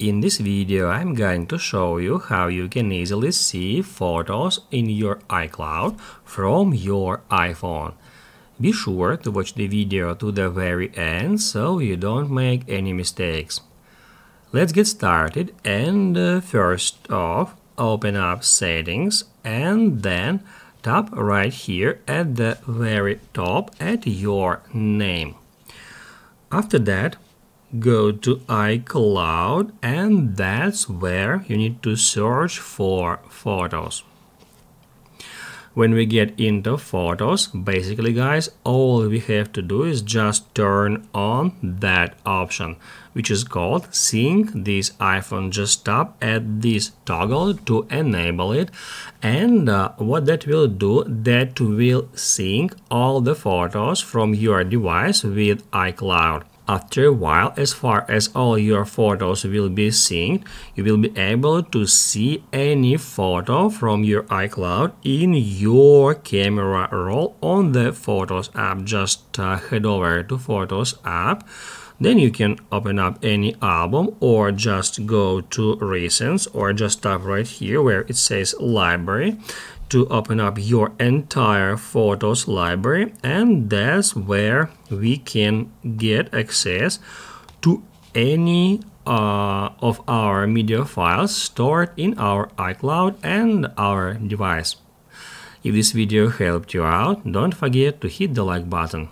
In this video I'm going to show you how you can easily see photos in your iCloud from your iPhone. Be sure to watch the video to the very end so you don't make any mistakes. Let's get started and uh, first off open up settings and then tap right here at the very top at your name. After that go to iCloud and that's where you need to search for photos. When we get into photos, basically guys, all we have to do is just turn on that option, which is called sync this iPhone. Just tap at this toggle to enable it. And uh, what that will do, that will sync all the photos from your device with iCloud. After a while, as far as all your photos will be synced, you will be able to see any photo from your iCloud in your camera roll on the Photos app. Just uh, head over to Photos app. Then you can open up any album or just go to Recents or just tap right here where it says Library to open up your entire photos library and that's where we can get access to any uh, of our media files stored in our iCloud and our device. If this video helped you out, don't forget to hit the like button.